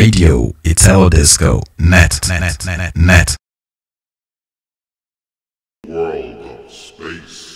Radio Italo Disco Net Net Net Net. World of space.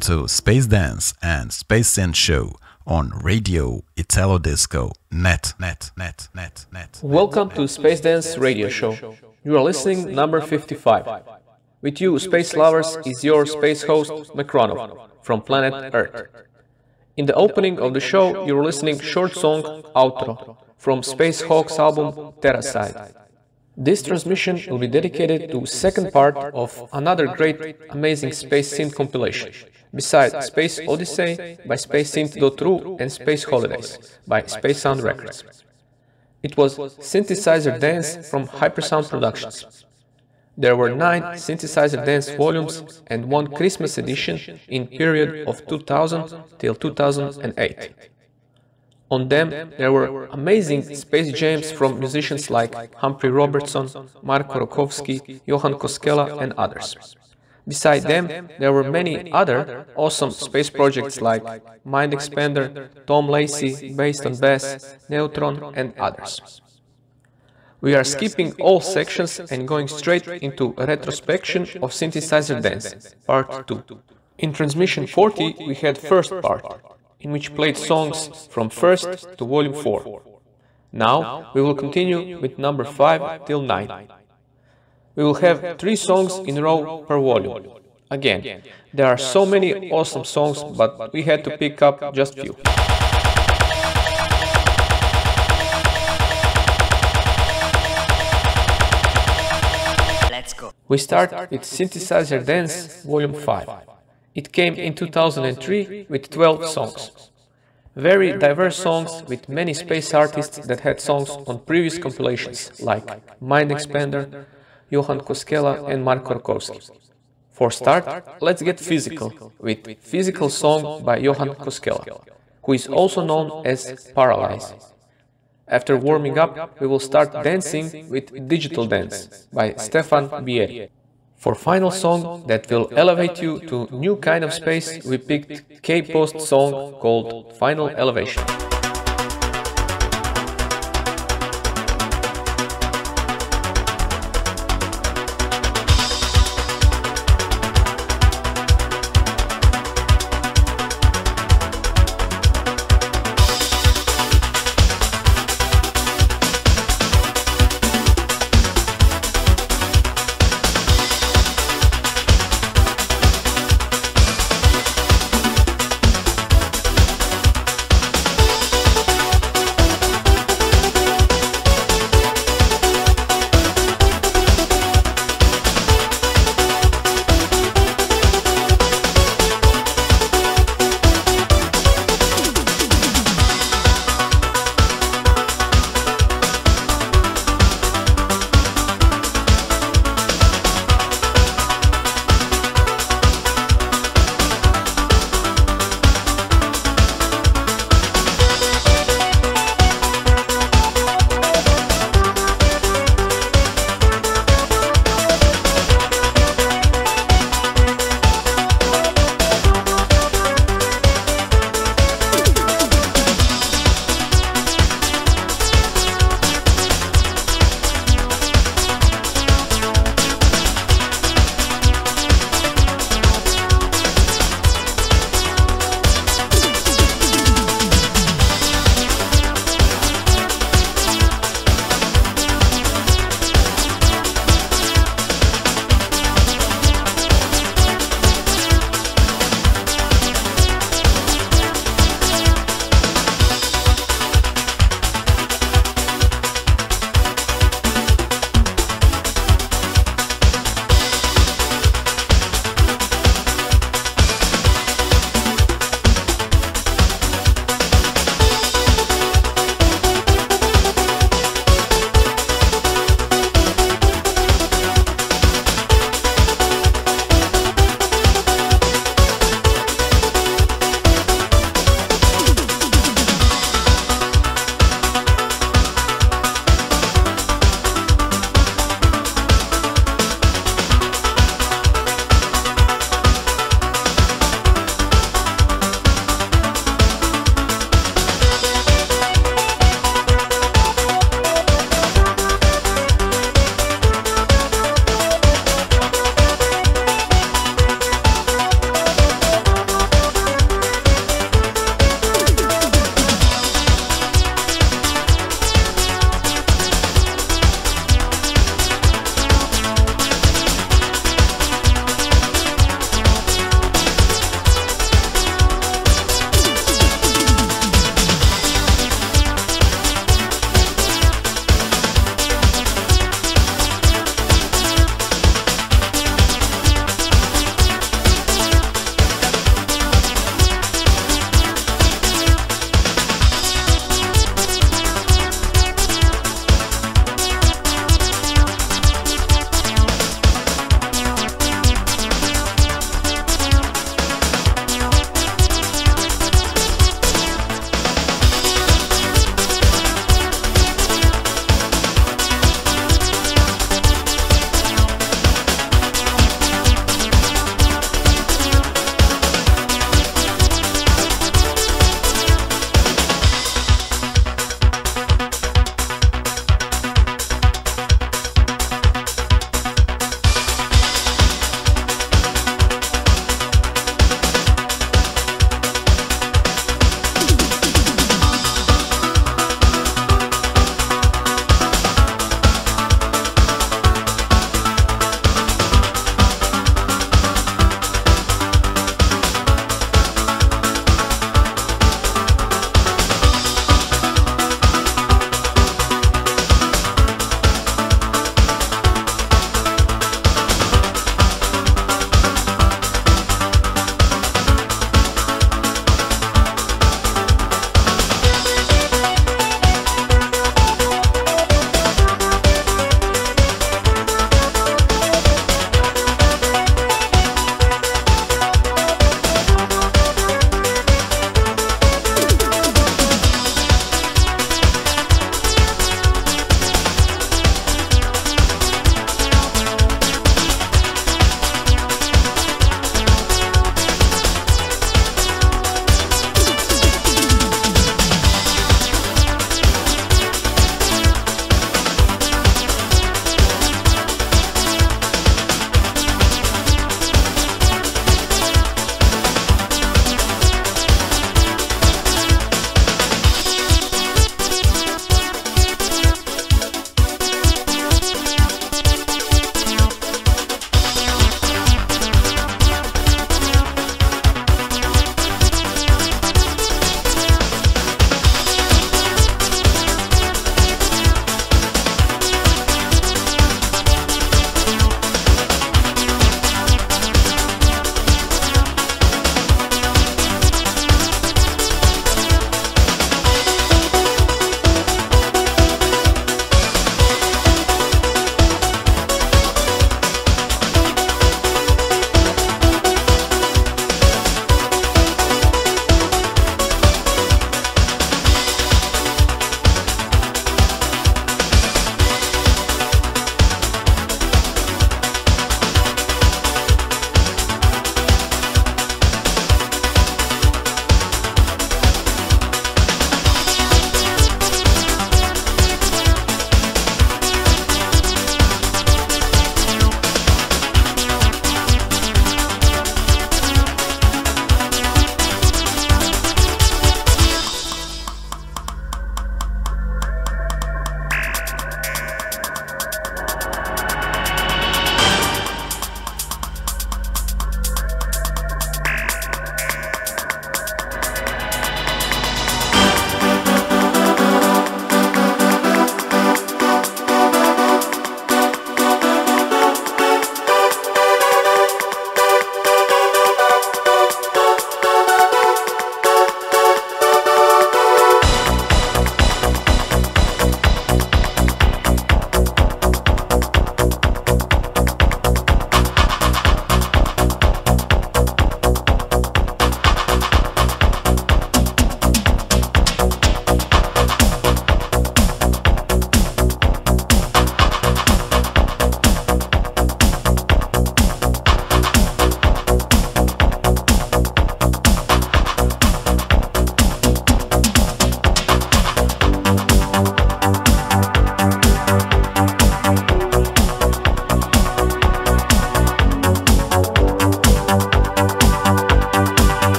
To Space Dance and Space Synth Show on Radio Italo Disco Net Net Net Net Net. Welcome to Space Dance Radio Show. You are listening number 55. With you, space lovers, is your space host Makaronov from planet Earth. In the opening of the show, you're listening short song Outro from Space Hawks album Terraside. This transmission will be dedicated to second part of another great amazing space synth compilation. Besides Space Odyssey by Space Synth.ru and Space Holidays by Space Sound Records. It was Synthesizer Dance from Hypersound Productions. There were nine Synthesizer Dance volumes and one Christmas edition in period of 2000 till 2008. On them, there were amazing space jams from musicians like Humphrey Robertson, Mark Rokovsky, Johan Koskela, and others. Beside them, there were many other awesome space projects like Mind Expander, Tom Lacey, based on Bass, Neutron, and others. We are skipping all sections and going straight into retrospection of Synthesizer Dance, Part 2. In transmission 40, we had first part, in which played songs from first to volume 4. Now we will continue with number 5 till 9. We will have 3 songs in a row per volume. Again, there are so many awesome songs, but we had to pick up just few. Let's go. We start with Synthesizer Dance Volume 5. It came in 2003 with 12 songs. Very diverse songs with many space artists that had songs on previous compilations like Mind Expander, Johan Koskela and Mark Rokovsky. For start, let's get physical with Physical Song by Johan Koskela, who is also known as Paralyze. After warming up, we will start dancing with Digital Dance by Stefan Bieri. For final song that will elevate you to new kind of space, we picked K-Post song called Final Elevation.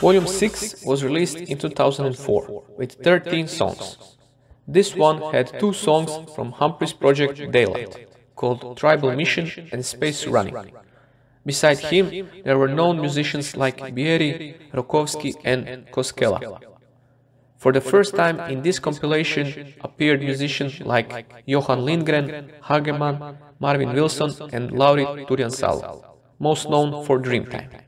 Volume 6 was released in 2004 with 13 songs. This one had two songs from Humphrey's project Daylight, called Tribal Mission and Space Running. Beside him, there were known musicians like Bieri, Rokovsky, and Koskela. For the first time in this compilation appeared musicians like Johan Lindgren, Hageman, Marvin Wilson, and Lauri Turjansalo, most known for Dreamtime.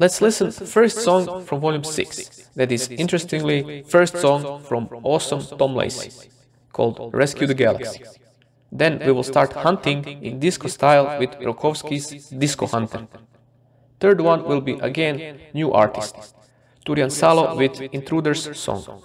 Let's listen first song from volume 6, that is interestingly first song from awesome Tom Lacey, called Rescue the Galaxy. Then we will start hunting in disco style with Rokovsky's Disco Hunter. Third one will be again new artist, Turjansalo with Intruders song.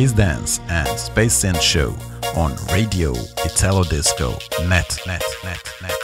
Space Dance and Space Synth Show on Radio Italo Disco. Net, net, net, net,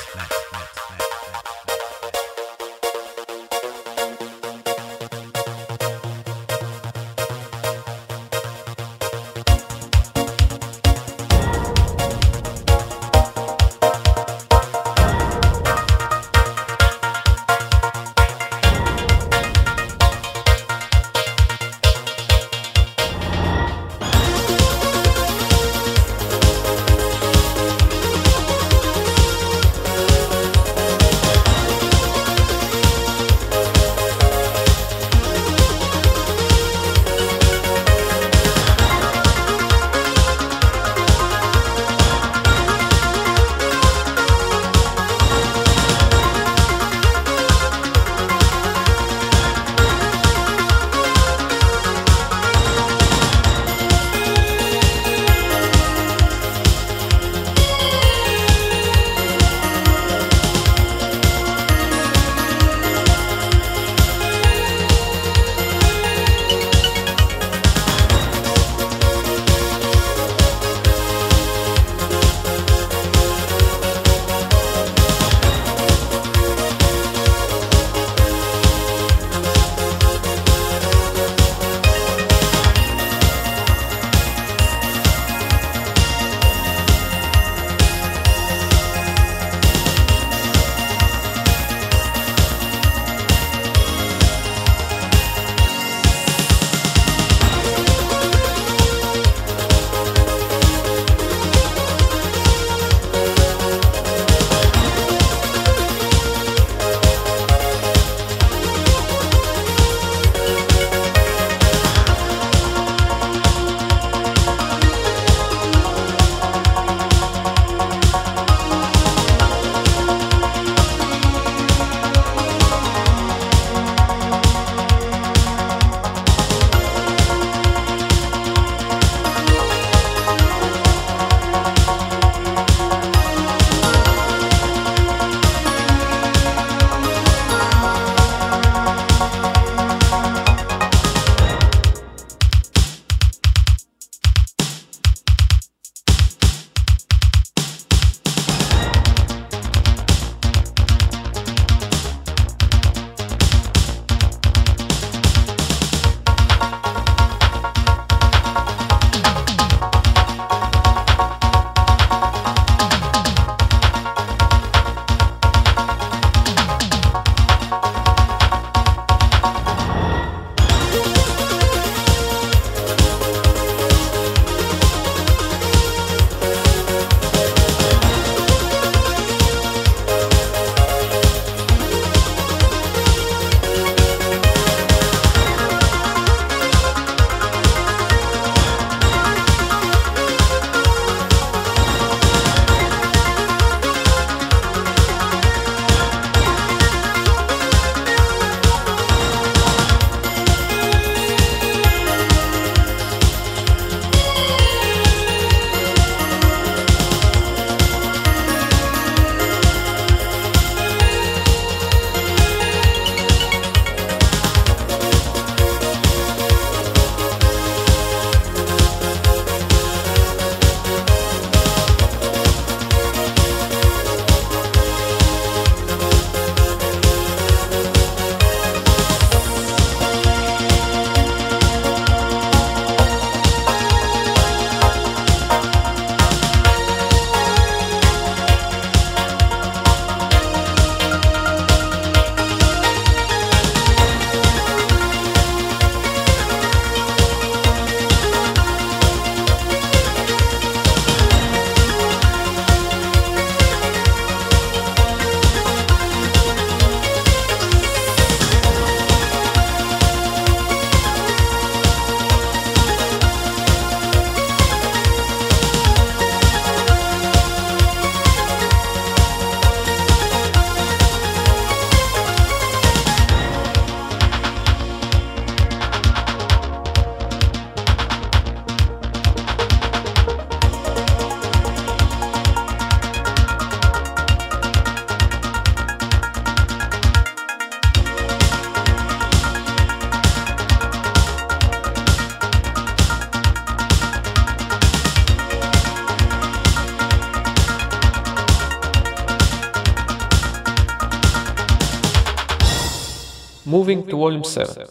Volume 7,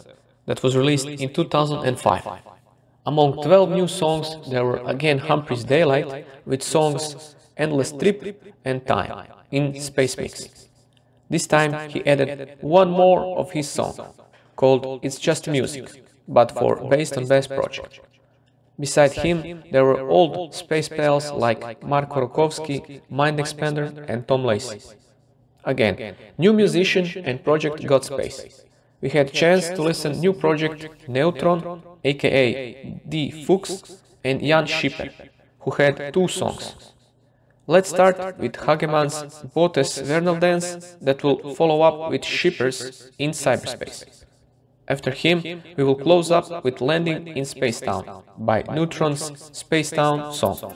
that was released in 2005. Among 12 new songs, there were again Humphrey's Daylight with songs Endless Trip and Time in Space Mix. This time he added one more of his song, called It's Just Music, but for Based on Bass project. Beside him, there were old space pals like Marko Rokovsky, Mind Expander, and Tom Lacey. Again, new musician and project Godspace. We had a chance to listen new project Neutron, aka D. Fuchs, and Jan Schipper, who had two songs. Let's start with Hageman's Botes Vernal Dance that will follow up with Schipper's In Cyberspace. After him, we will close up with Landing in Spacetown by Neutron's Spacetown song.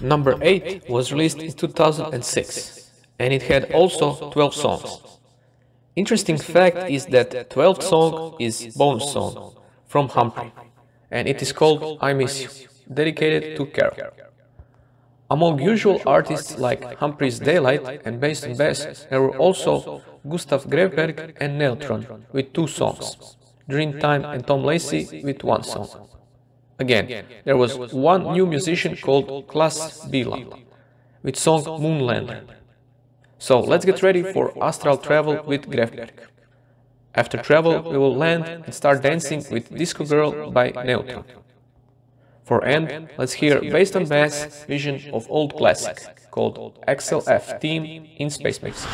Number 8 was released in 2006 and it had also 12 songs. Interesting fact is that 12th song is bonus song from Humphrey and it is called I Miss You, dedicated to Carol. Among usual artists like Humphrey's Daylight and Based on Bass, there were also Gustav Grefberg and Neutron with two songs, Dreamtime and Tom Lacey with one song. Again, there was one new musician called Klaas Bieland with song Moonlander. So let's get ready for astral travel with Grefberg. After travel, we will land and start dancing with Disco Girl by Neutron. For end, let's hear based on bass vision of old classic called XLF Theme in Space Mix.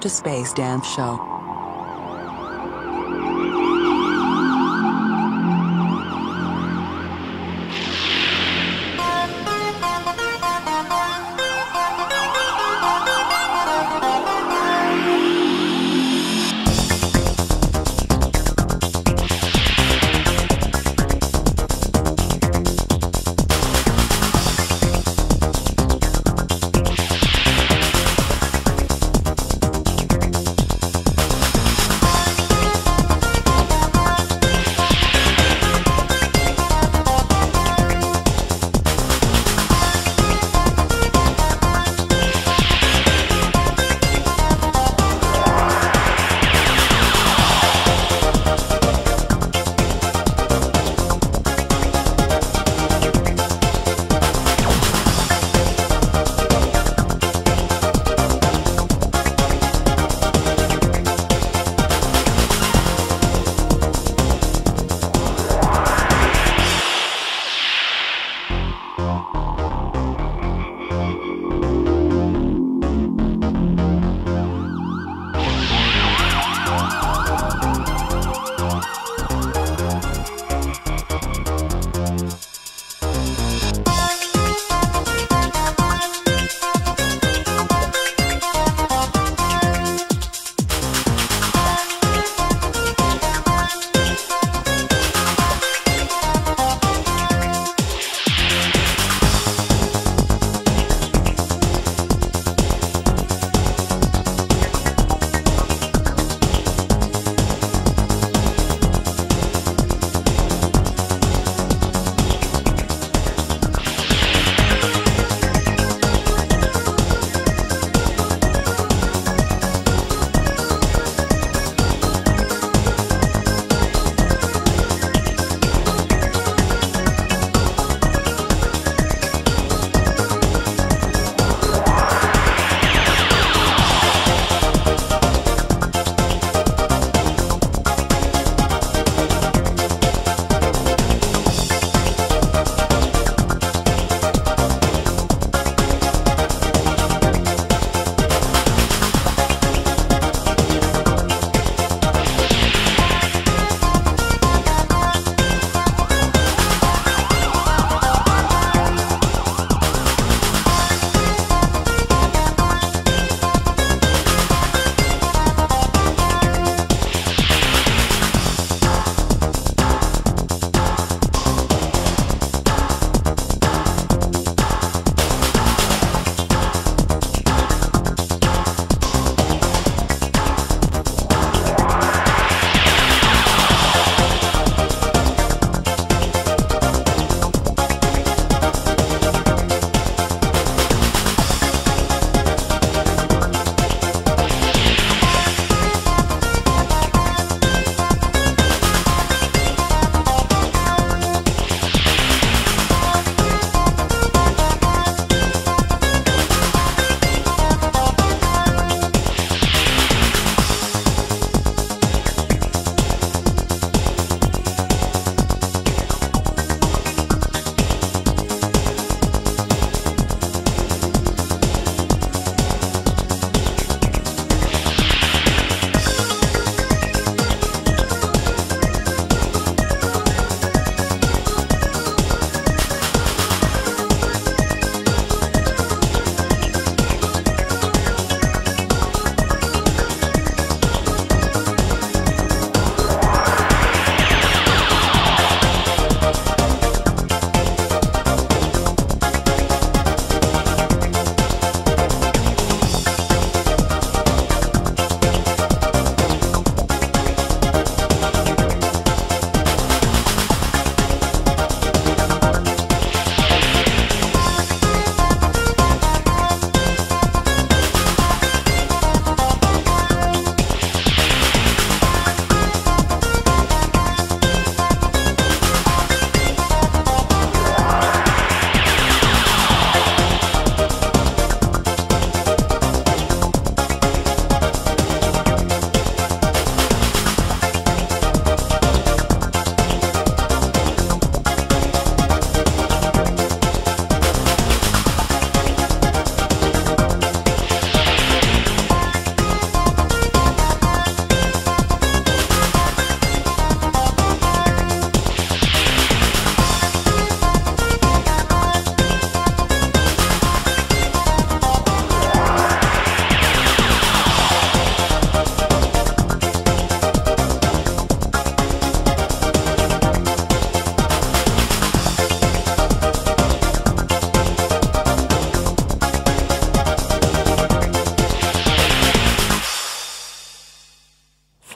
To Space Dance Show.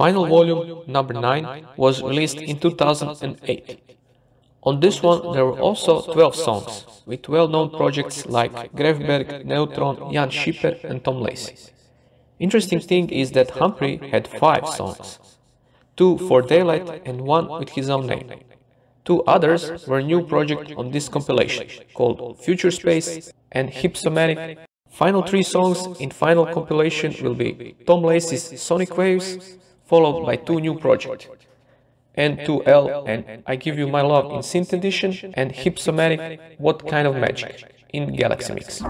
Final volume, number 9, was released in 2008. On this one, there were also 12 songs, with well known projects like Grefberg, Neutron, Jan Schipper, and Tom Lacey. Interesting thing is that Humphrey had 5 songs two for Daylight and one with his own name. Two others were new projects on this compilation, called Future Space and Hypsomatic. Final three songs in final compilation will be Tom Lacey's Sonic Waves, followed by two new projects. N2L and I Give You My Love in Synth Edition and Hypsomatic What Kind of Magic in Galaxy Mix.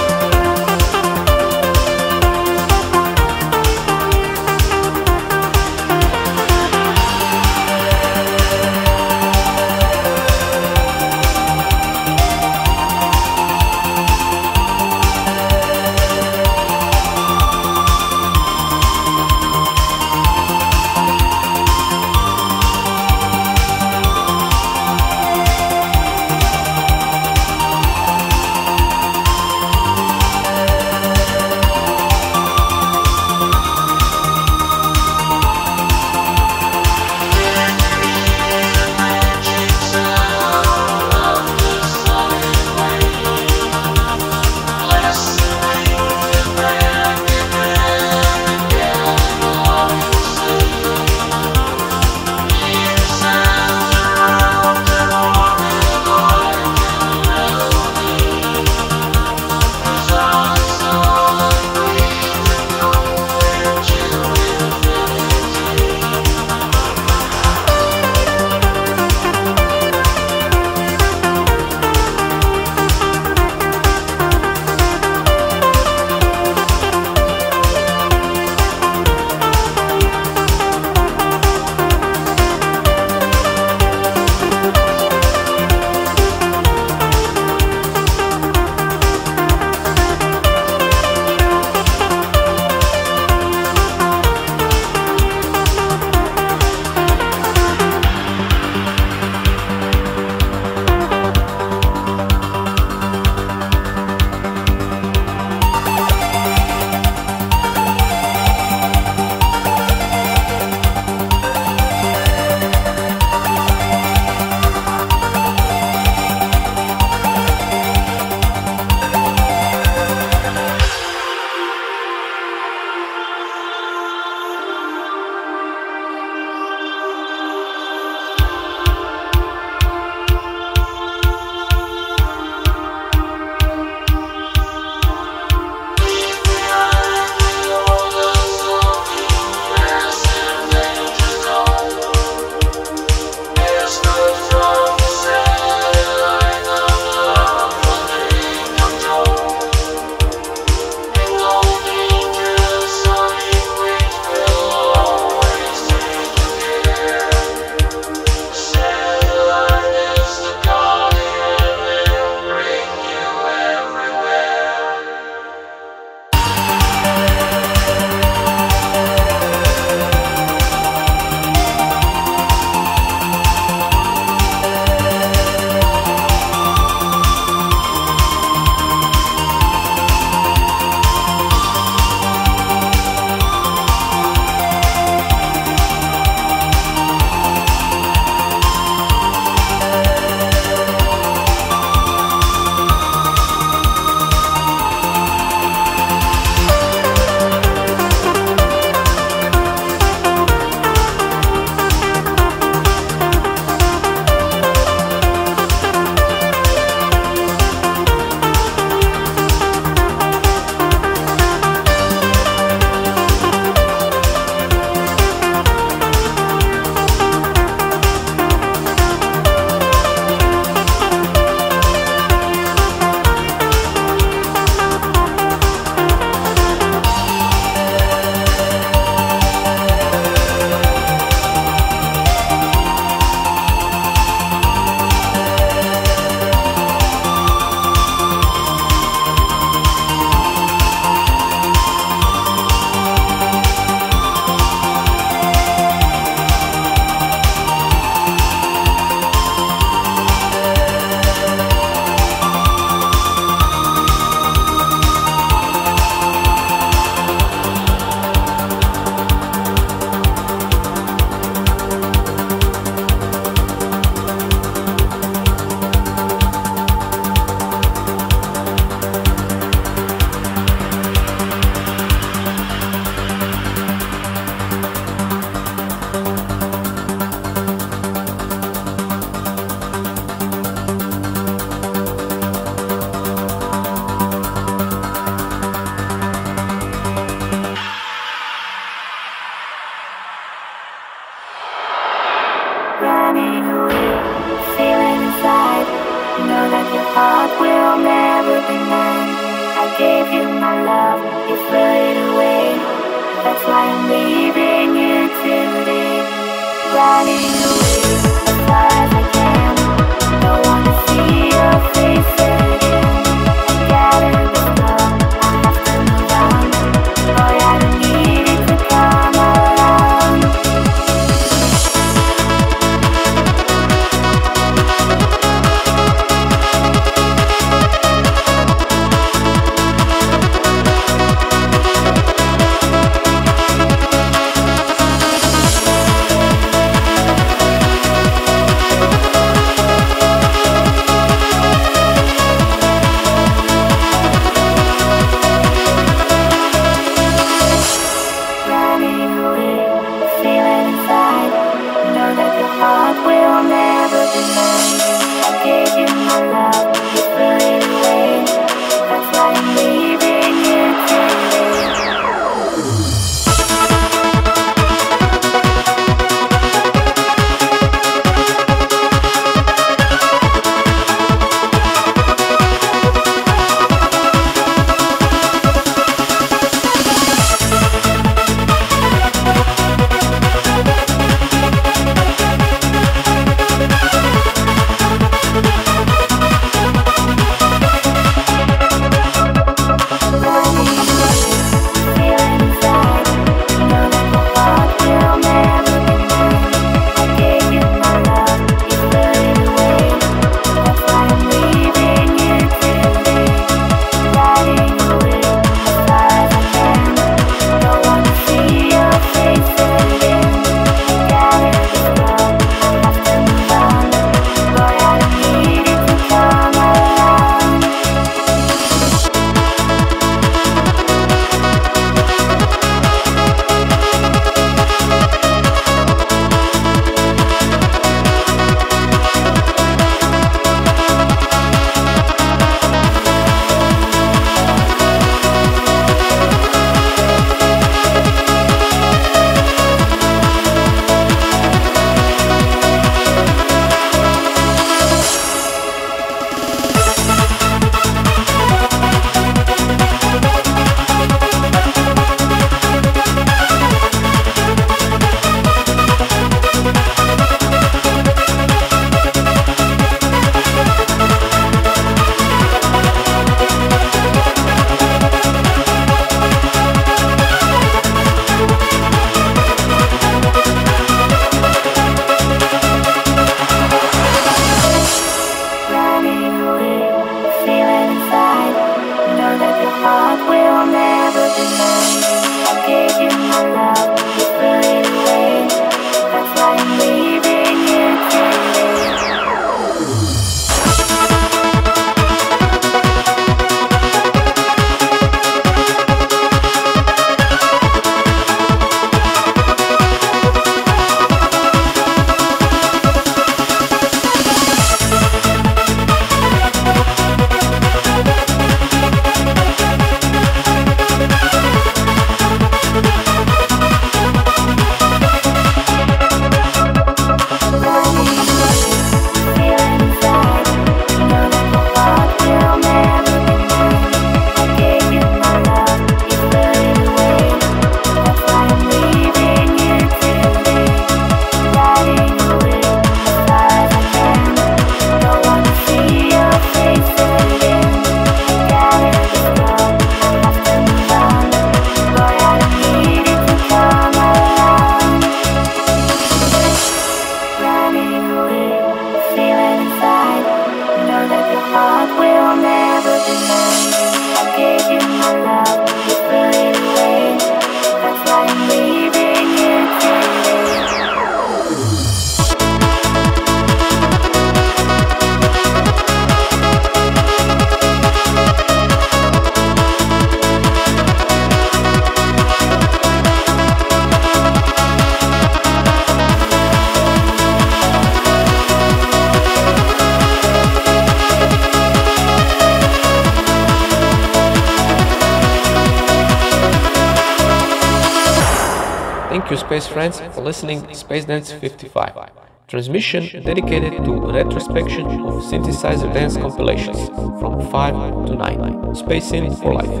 Space Dance 55. transmission dedicated to retrospection of synthesizer dance compilations from 5 to 9. Space in for life.